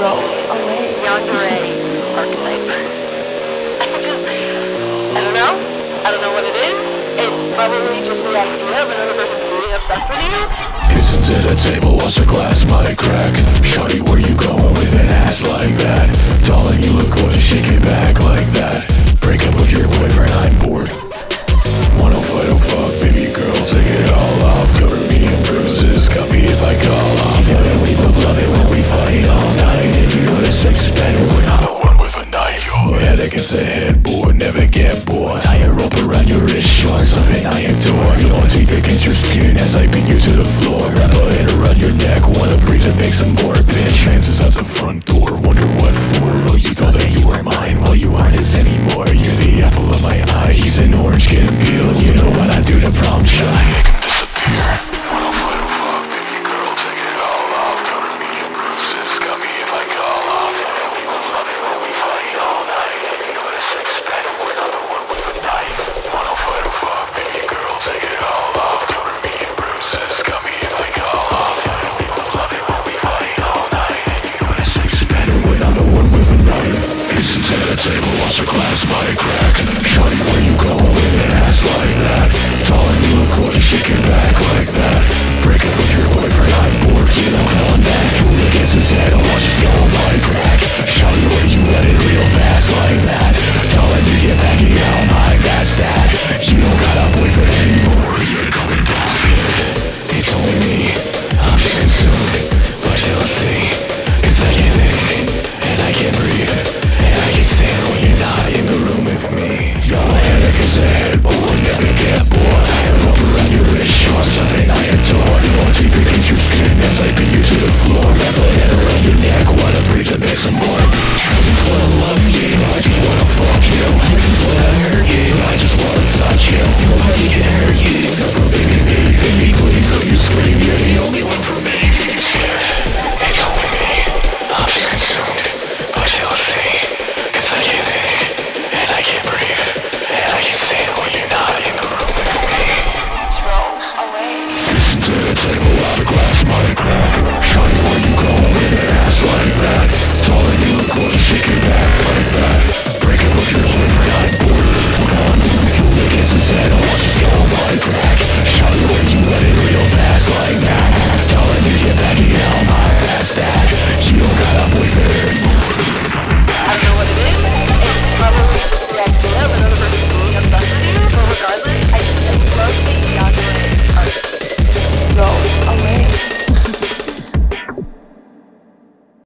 roll away. Yandere archetype. I don't know. I don't know what it is. It's probably just the idea of another you. A table, Was a glass might crack. head, boy, never get bored. Tie a rope around your wrist, You're something I adore. Your teeth against your skin as I pin you to the floor. Wrap a head around your neck, wanna breathe and make some more, bitch. Chances is up the table, watch the glass by a crack Shorty, where you going with an ass like that? Calling you a quarter, kicking back